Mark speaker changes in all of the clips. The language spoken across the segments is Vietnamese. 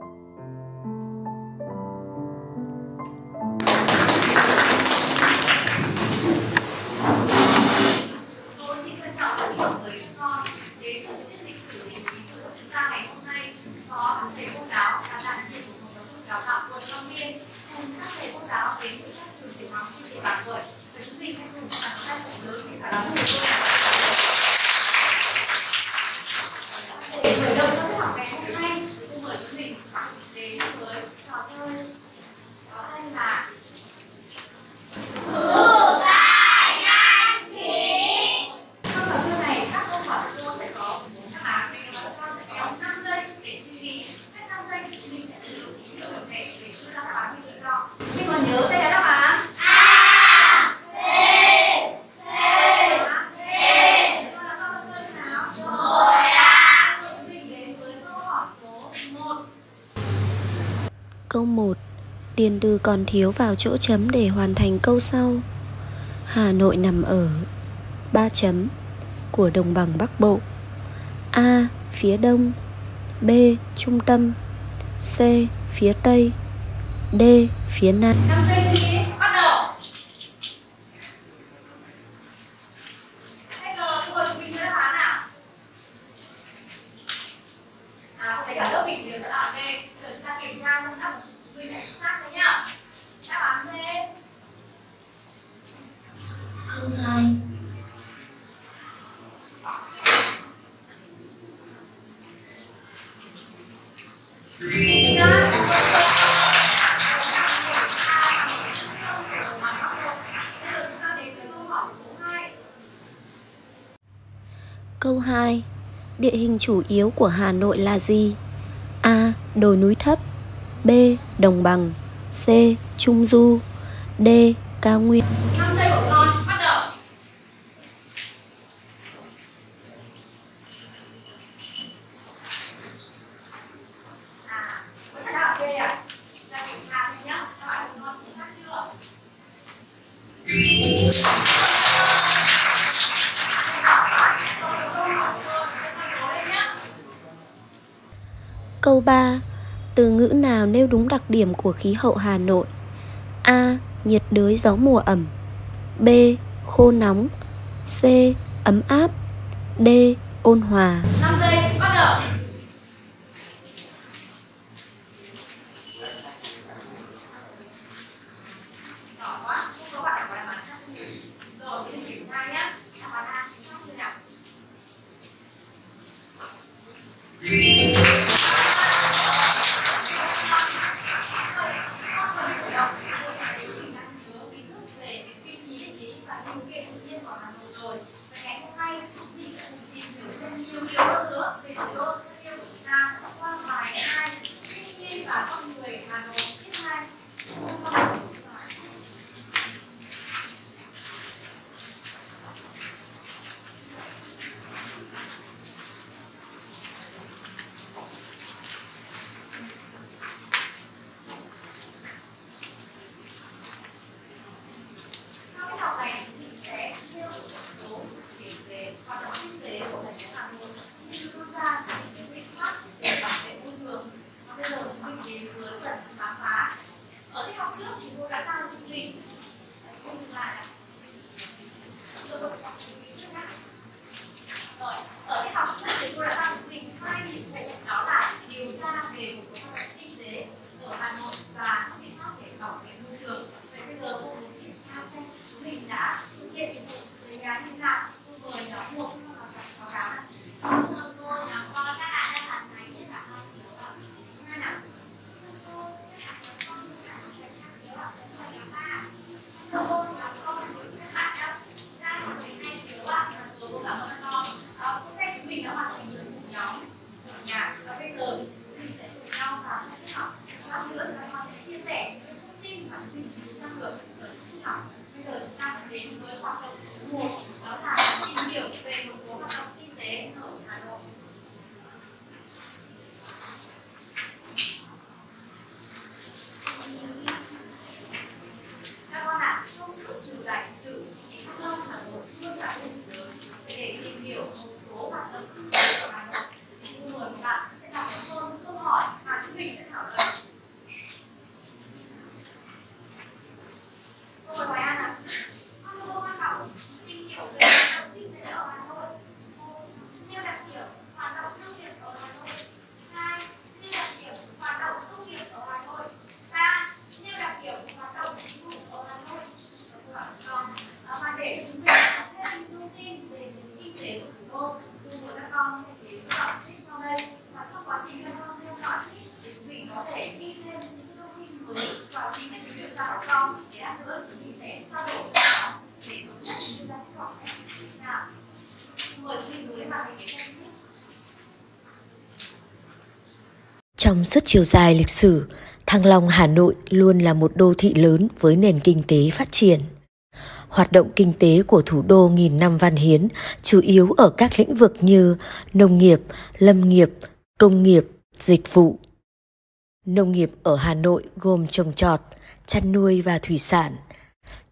Speaker 1: you. còn
Speaker 2: thiếu vào chỗ chấm để hoàn thành câu sau Hà Nội nằm ở ba chấm của đồng bằng Bắc Bộ A. Phía Đông B. Trung tâm C. Phía Tây D. Phía Nam chủ yếu của Hà Nội là gì? A. Đồi núi thấp B. Đồng bằng C. Trung du D. Cao nguyên Câu 3. Từ ngữ nào nêu đúng đặc điểm của khí hậu Hà Nội? A. Nhiệt đới gió mùa ẩm B. Khô nóng C. Ấm áp D. Ôn hòa
Speaker 1: 5 giây, bắt đầu
Speaker 3: Trong suốt chiều dài lịch sử, Thăng Long Hà Nội luôn là một đô thị lớn với nền kinh tế phát triển. Hoạt động kinh tế của thủ đô nghìn năm văn hiến chủ yếu ở các lĩnh vực như nông nghiệp, lâm nghiệp, công nghiệp, dịch vụ. Nông nghiệp ở Hà Nội gồm trồng trọt, chăn nuôi và thủy sản.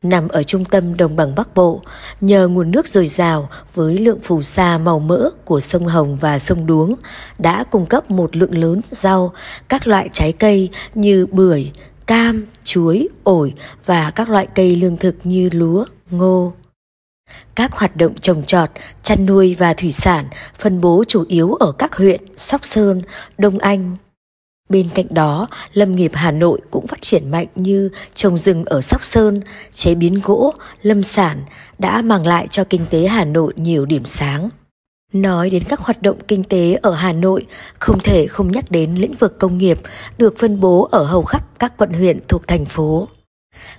Speaker 3: Nằm ở trung tâm đồng bằng Bắc Bộ, nhờ nguồn nước dồi dào với lượng phù sa màu mỡ của sông Hồng và sông Đuống đã cung cấp một lượng lớn rau, các loại trái cây như bưởi, cam, chuối, ổi và các loại cây lương thực như lúa, ngô. Các hoạt động trồng trọt, chăn nuôi và thủy sản phân bố chủ yếu ở các huyện Sóc Sơn, Đông Anh, Bên cạnh đó, lâm nghiệp Hà Nội cũng phát triển mạnh như trồng rừng ở Sóc Sơn, chế biến gỗ, lâm sản đã mang lại cho kinh tế Hà Nội nhiều điểm sáng. Nói đến các hoạt động kinh tế ở Hà Nội, không thể không nhắc đến lĩnh vực công nghiệp được phân bố ở hầu khắp các quận huyện thuộc thành phố.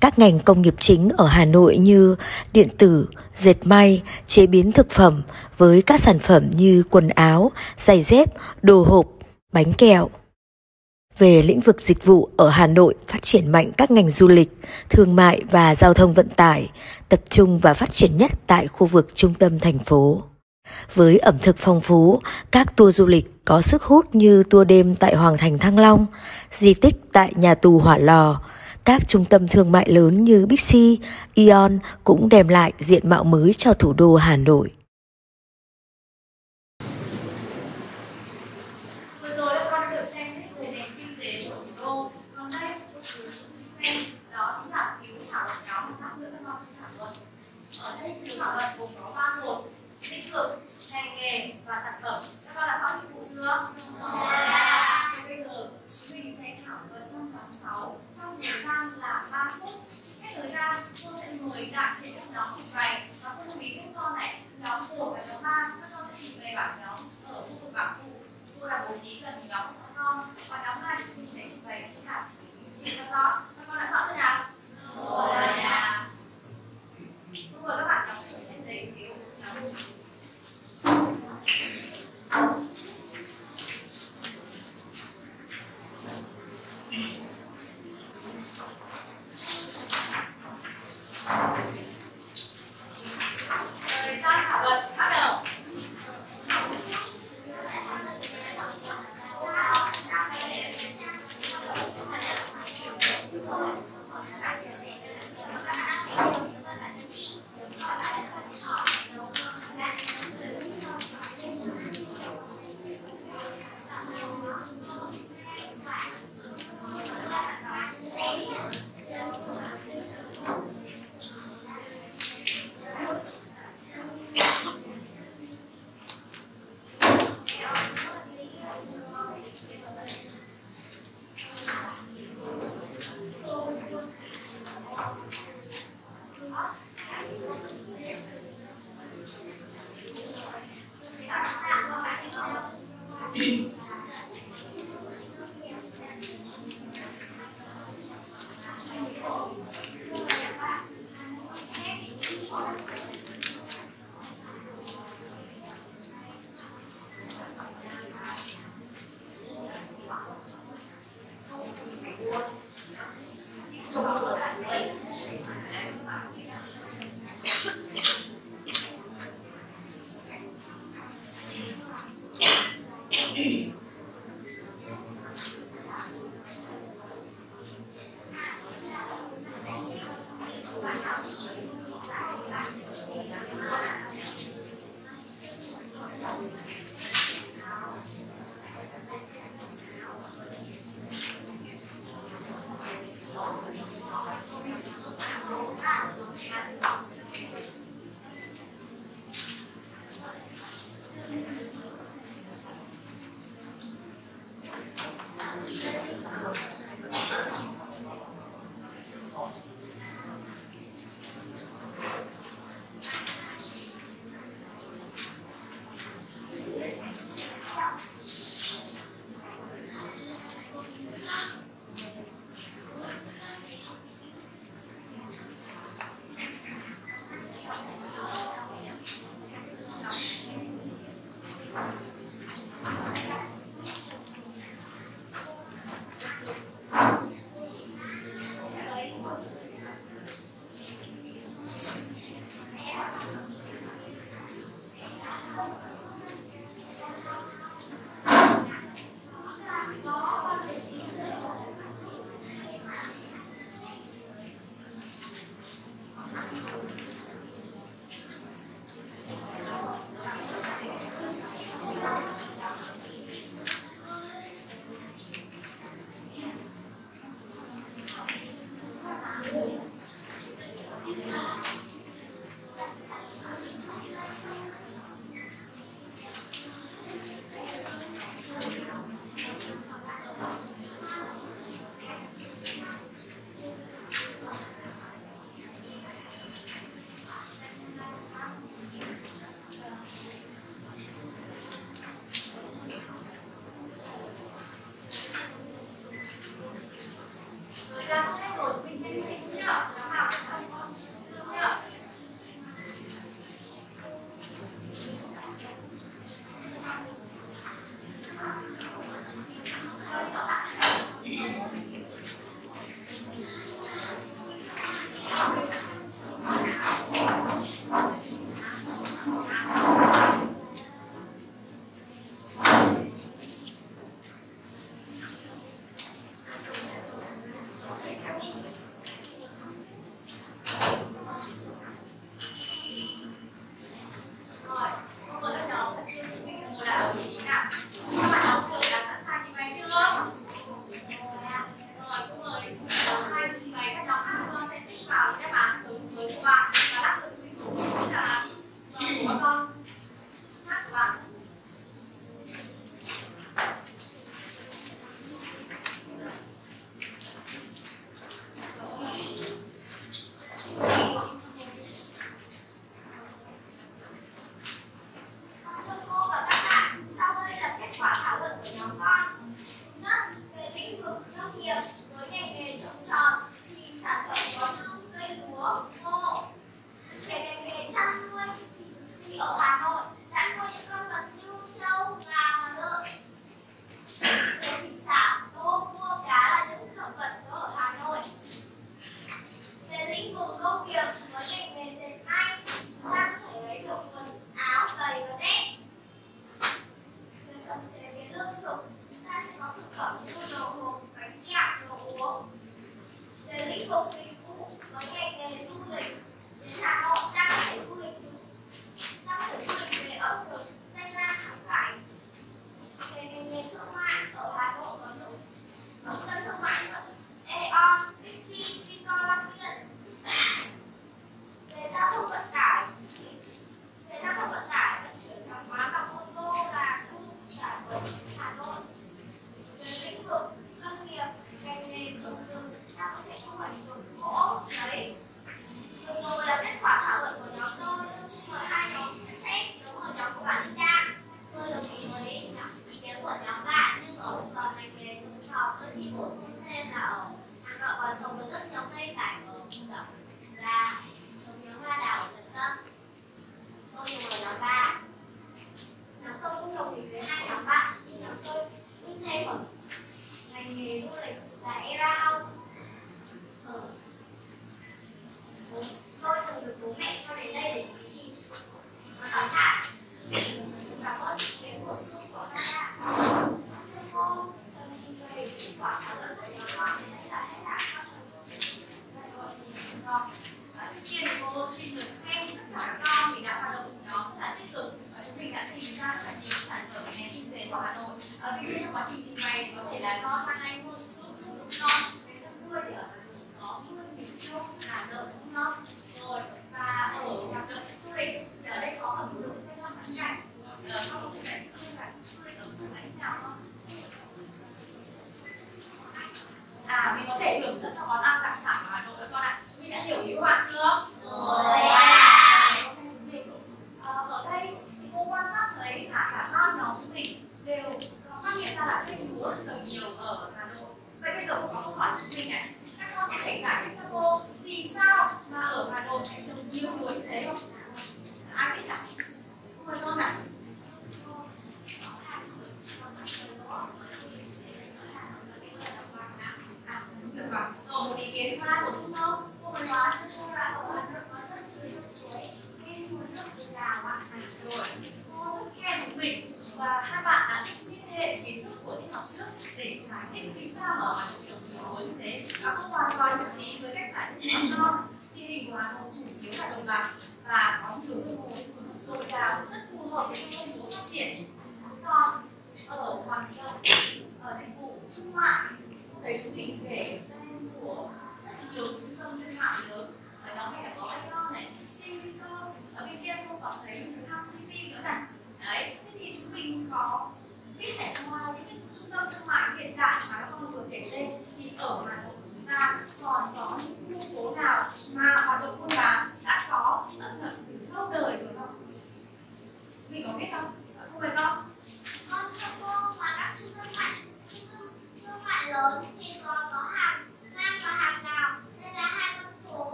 Speaker 3: Các ngành công nghiệp chính ở Hà Nội như điện tử, dệt may, chế biến thực phẩm với các sản phẩm như quần áo, giày dép, đồ hộp, bánh kẹo, về lĩnh vực dịch vụ ở Hà Nội phát triển mạnh các ngành du lịch, thương mại và giao thông vận tải, tập trung và phát triển nhất tại khu vực trung tâm thành phố. Với ẩm thực phong phú, các tour du lịch có sức hút như tour đêm tại Hoàng thành Thăng Long, di tích tại nhà tù Hỏa Lò, các trung tâm thương mại lớn như Bixi, Ion cũng đem lại diện mạo mới cho thủ đô Hà Nội.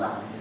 Speaker 1: Triển hơn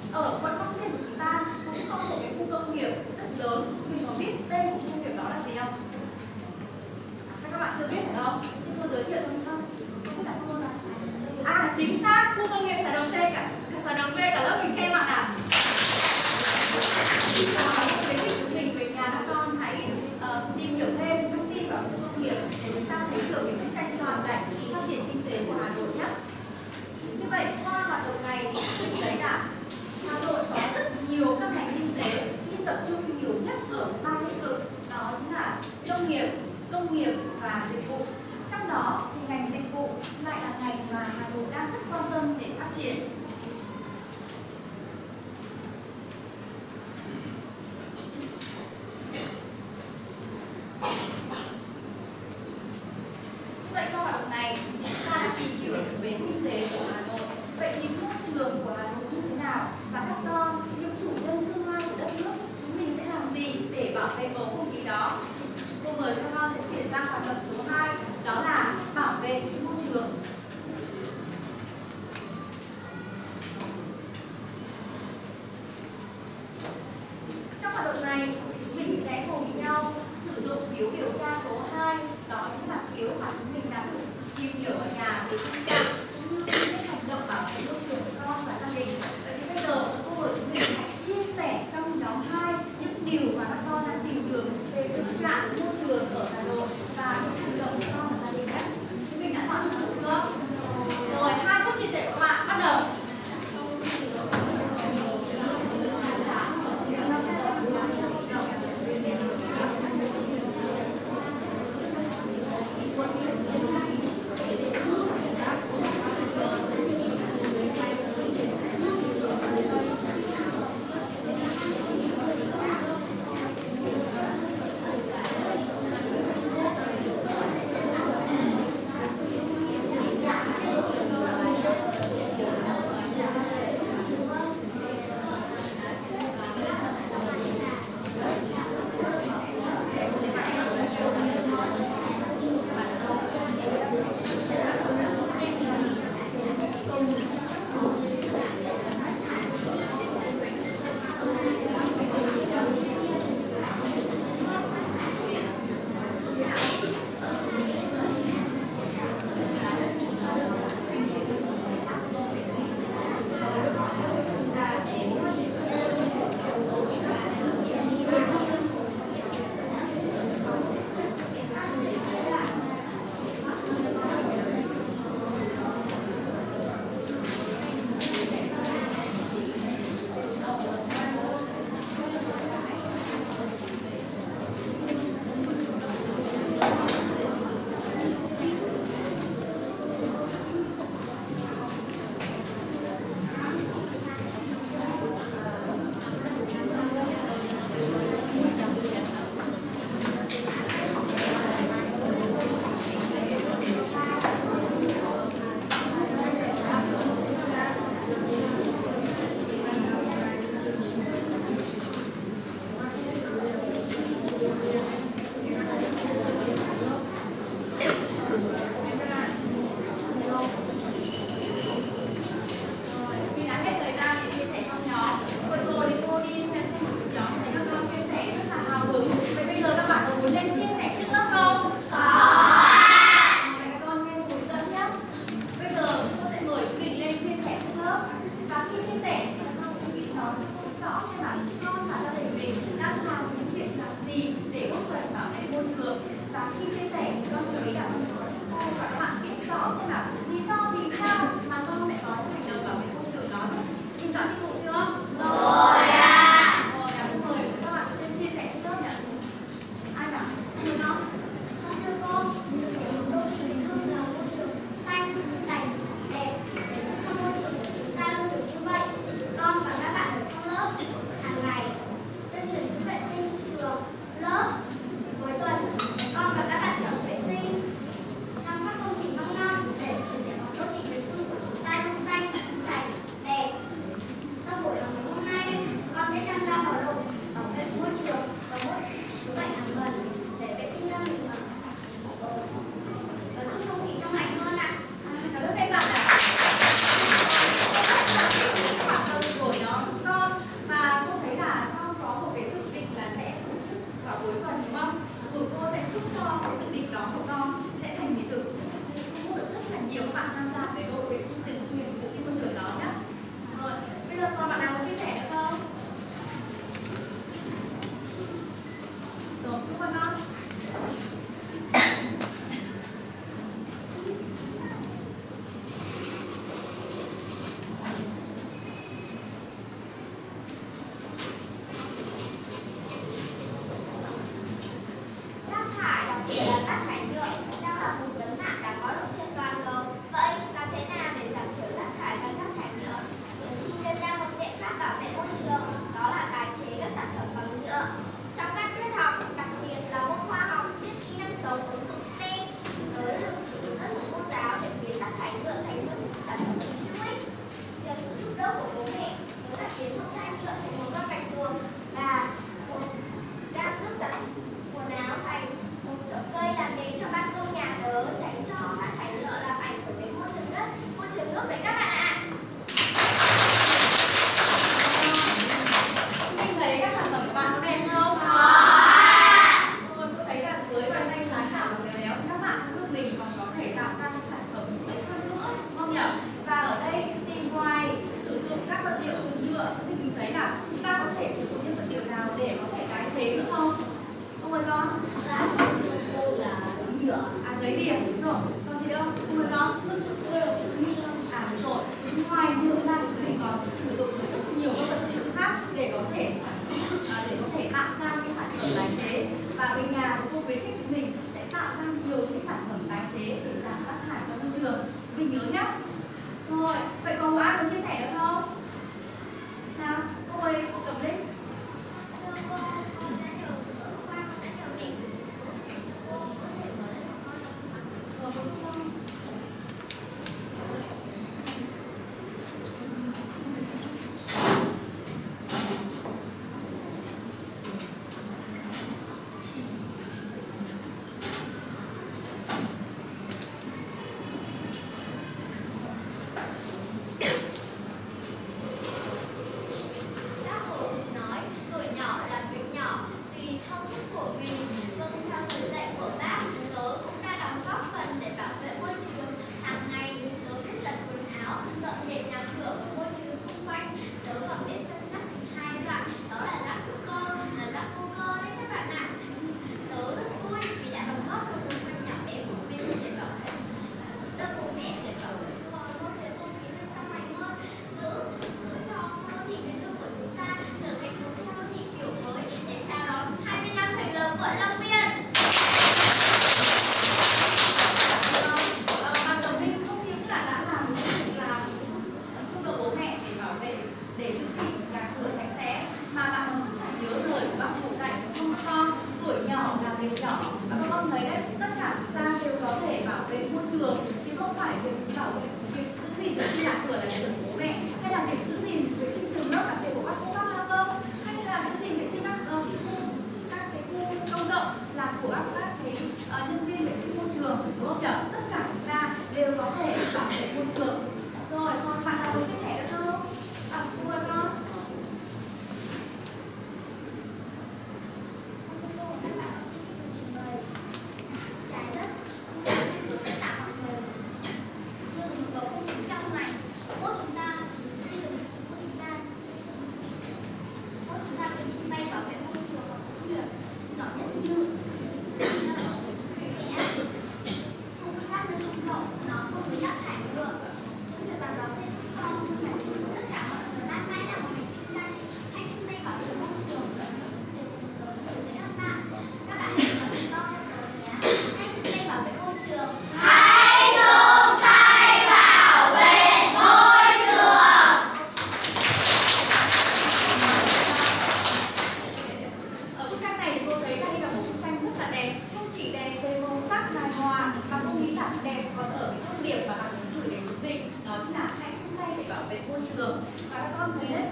Speaker 1: hoa. Mà cô nghĩ là đẹp còn ở cái thông điệp mà bạn muốn gửi đến chúng mình đó chính là hãy chung tay để bảo vệ môi trường. Và các con thấy đấy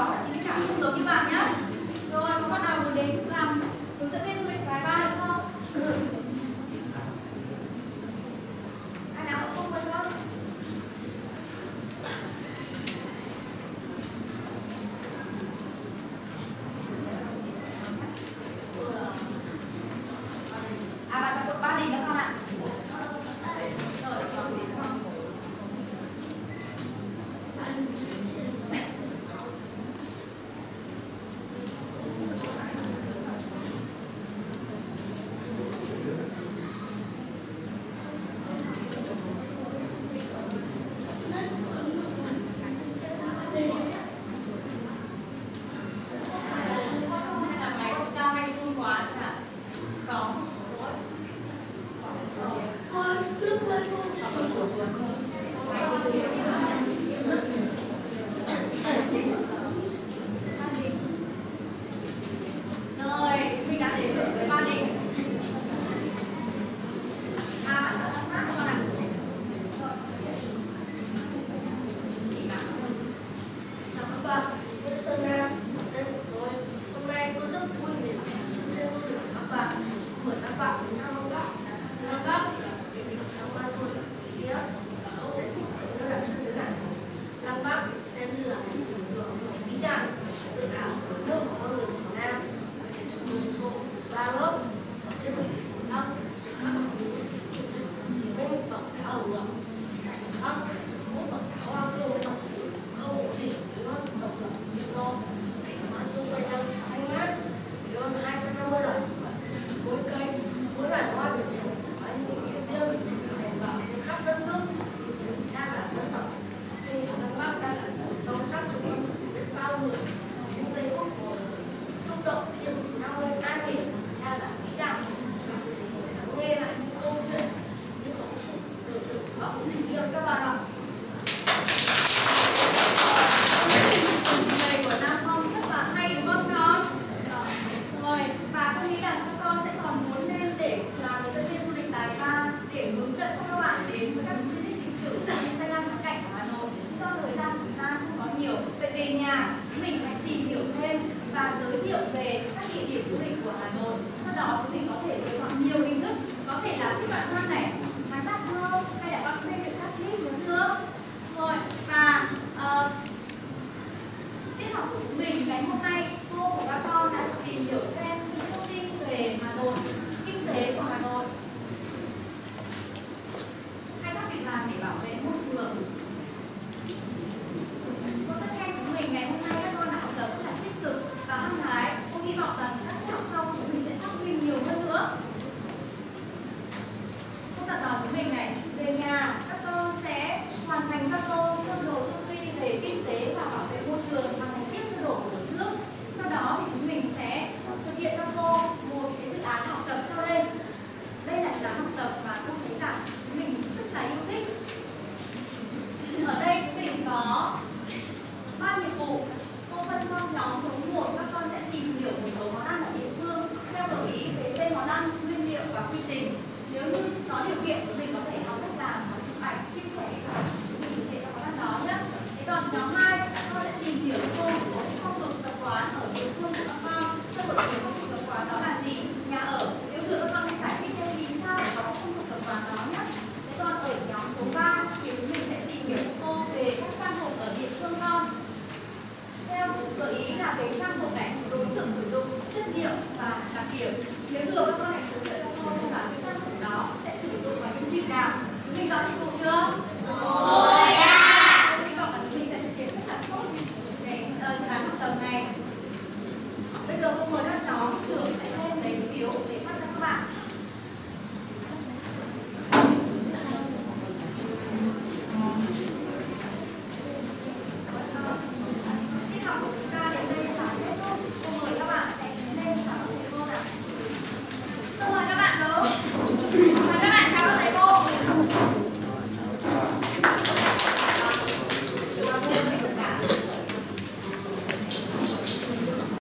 Speaker 1: để món ăn nguyên liệu và quy trình. Nếu như có điều kiện thì mình có thể học cách làm